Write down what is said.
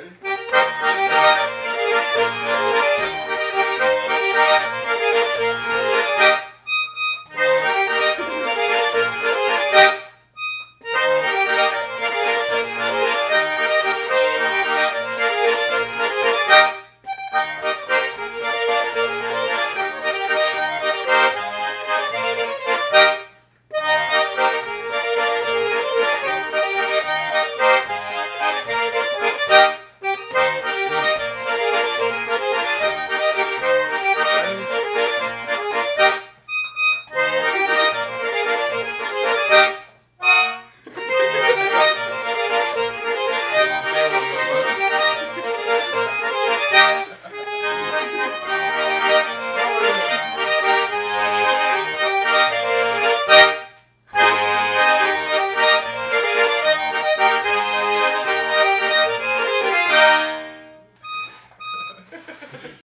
Ready?